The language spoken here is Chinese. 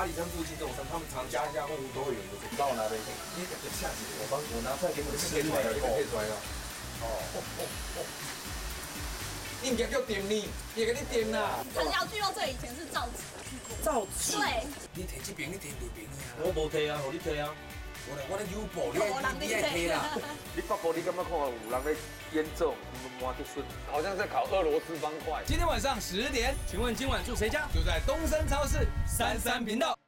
阿里山附近这种山，他们常家家户户都会有一个这个。帮我拿杯。你两个下去，我帮我拿出来给你们吃可以出来了，出来了。可以出来了。哦哦哦哦。你唔惊叫点你，也给你点啦。藤寮聚肉这以前是造纸造纸。对，你提这边，你提那边呀。我无提啊，互你提啊。我来，我来优步，你你爱提啦。你北部你敢捌看有人在演奏麻吉笋，好像在考俄罗斯方块。今天晚上十点，请问今晚住谁家？就在东森超市三三频道。